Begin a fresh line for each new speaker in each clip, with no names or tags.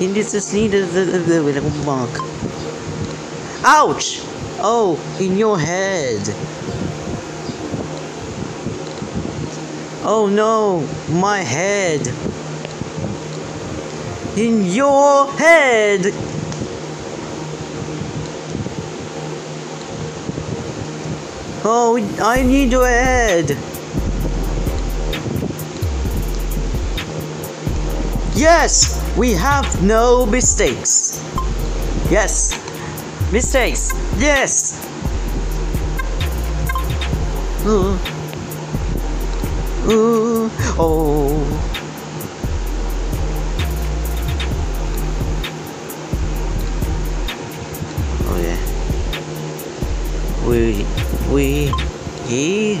He the, the mark. Ouch! Oh, in your head. Oh no, my head. In your head. Oh, I need your head. Yes, we have no mistakes. Yes, mistakes. Yes. Ooh. Ooh. Oh. Oh yeah. We we he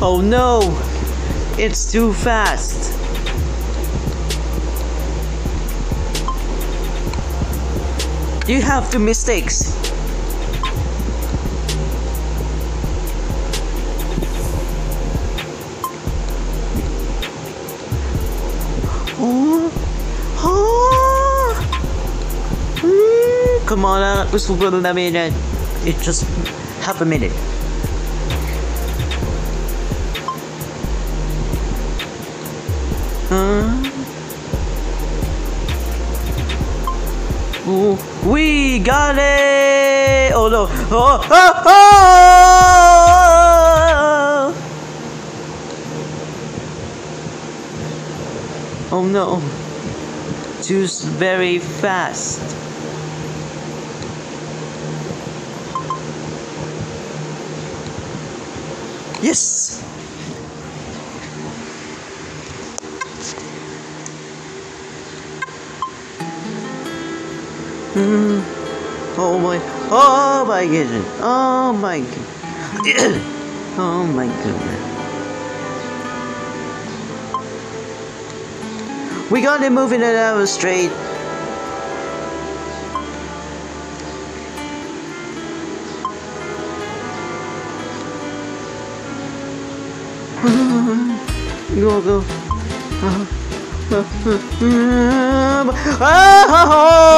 Oh no! It's too fast! You have two mistakes. Oh, oh. Mm, Come on, uh, this will be a minute. It's just half a minute. We got it! Oh no! Oh, oh, oh! Oh no! Two's very fast. Yes! Oh my, oh my goodness, oh my, oh my goodness. We got it moving it out straight. Go, go. Oh!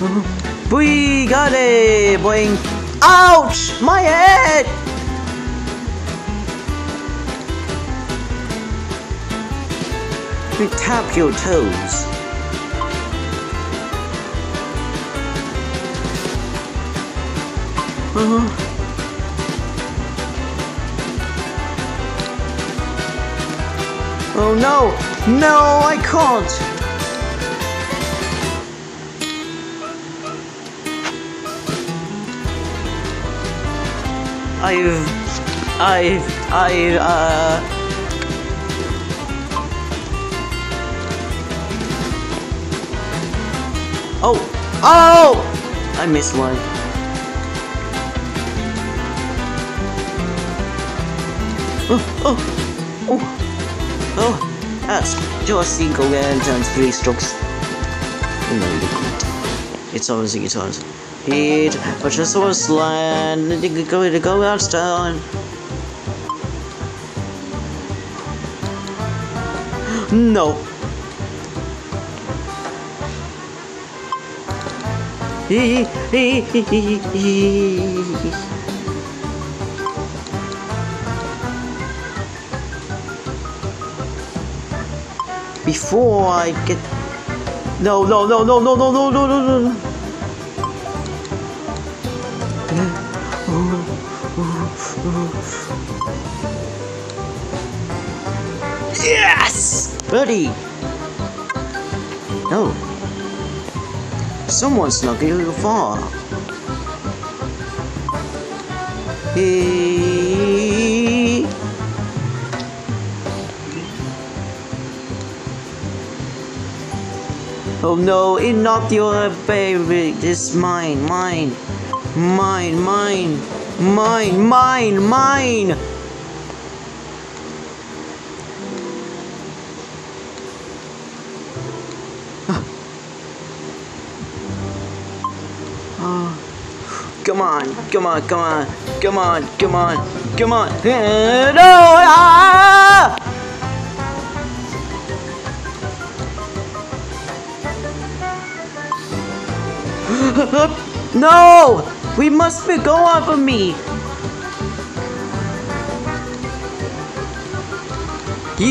We got it! Boing! Ouch! My head! You tap your toes. Uh-huh. Oh no! No, I can't! I've, I've, I, uh. Oh, oh! I missed one. Oh, oh, oh, oh! That's just single and three strokes. You couldn't. It's always a guitar. Heat, but just was land, go to go out down. No. Before I get... No, no, no, no, no, no, no, no, no, no. Yes! Buddy! No. Someone snuck a little far. Hey. Oh no, it not your baby. It's mine, mine, mine, mine, mine, mine, mine. Ah. Ah. Come on, come on, come on, come on, come on, come on. Eh, no! Ah! no! We must be go for me.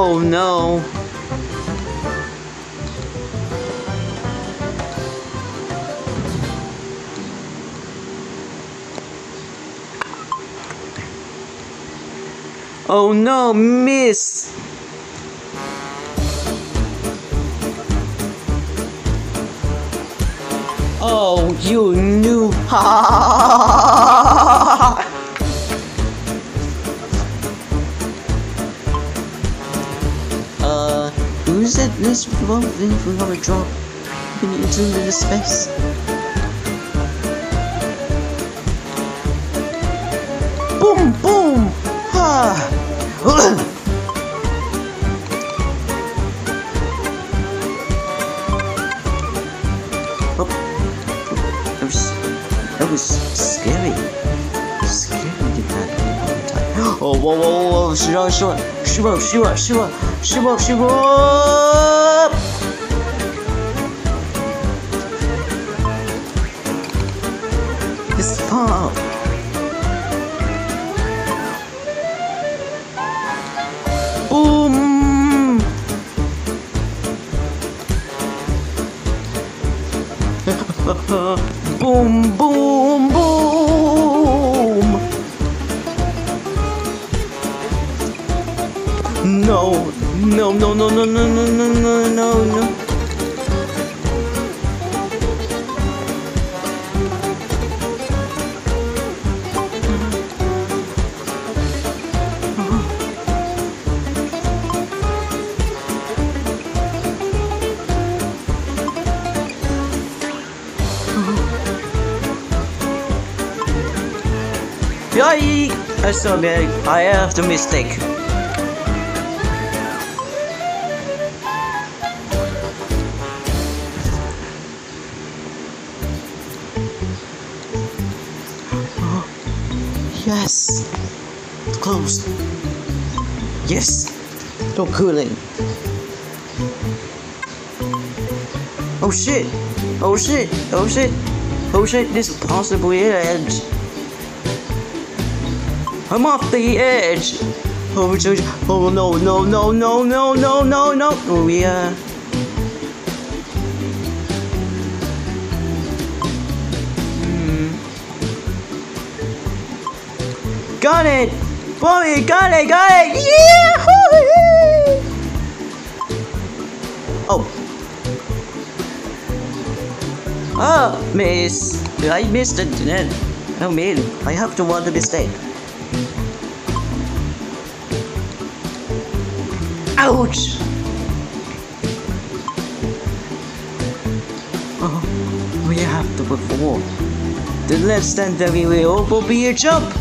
Oh no. Oh no, miss! Oh, you knew. uh, who's that this thing from our drop into the space? Boom, boom! Ah! It was scary. Scary to that one time. Oh, whoa, whoa, whoa, Shiro, Shiro, Shiro, Shiro, Shiro, Shiro, Shiro! It's far up. Saw big. I have the mistake. Yes. Close. Yes. No cooling. Oh shit. Oh shit. Oh shit. Oh shit. This is possible edge. I'm off the edge. Oh, so- oh no, no, no, no, no, no, no, no. Oh yeah. Hmm. Got it! Bobby, got it, got it! Yeah! Oh. Oh, miss. Did I missed it. No, man. I have to want the mistake. Ouch! Oh, we have to perform. The less than that we will be a jump.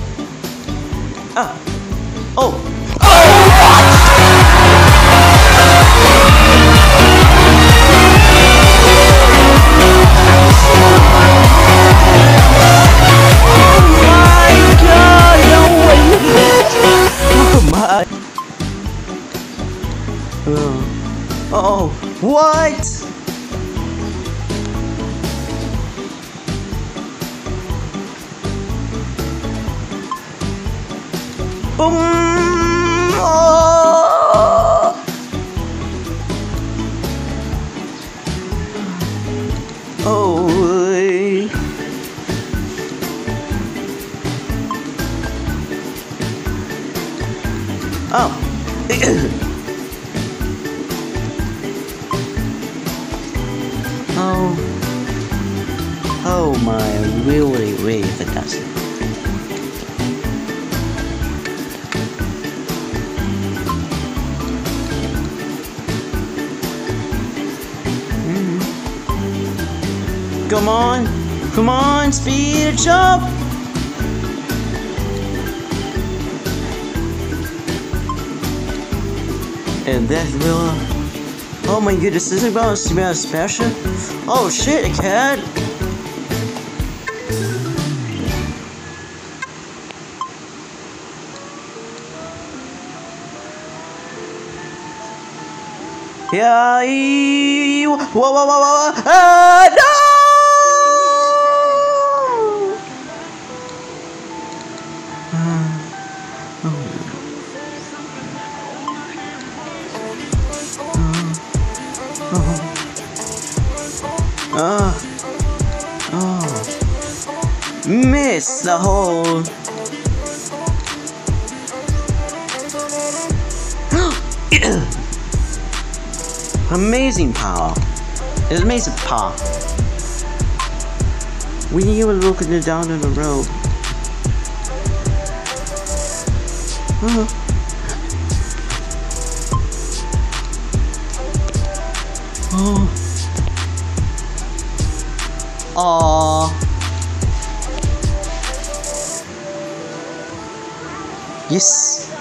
Come on! Come on, speed it up! And that will... Oh my goodness, this is about to be a special? Oh shit, a cat! Yeah, whoa, whoa, whoa, whoa, ah, no! Oh. Oh. oh. Miss the hole. amazing power. It's amazing power. When you were looking down on the road. Uh -huh. Aww. Yes.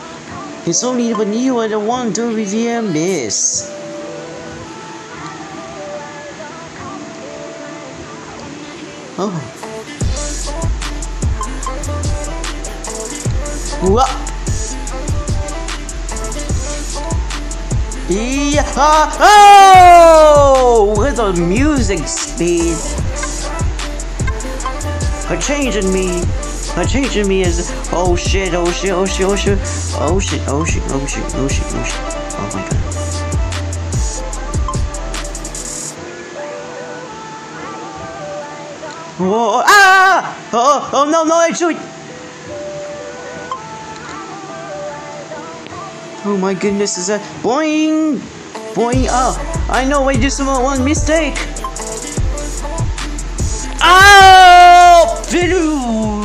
It's only when you are the one to reveal this. Oh. Whoa. Yeah. Ah, oh! With the music speed. A change in me. A change in me is oh shit, oh shit, oh shit, oh shit, oh shit, oh shit, oh shit, oh shit, oh shit. Oh my god. Whoa, ah! Oh, oh no, no, actually. Oh my goodness, is that boing, boing? Oh, I know I just one mistake. Oh, Blue.